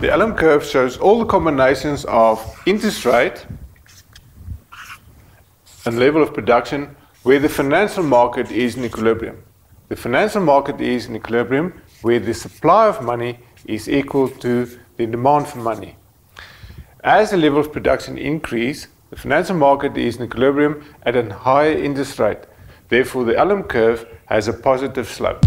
The LM curve shows all the combinations of interest rate and level of production where the financial market is in equilibrium. The financial market is in equilibrium where the supply of money is equal to the demand for money. As the level of production increase, the financial market is in equilibrium at a higher interest rate. Therefore, the LM curve has a positive slope.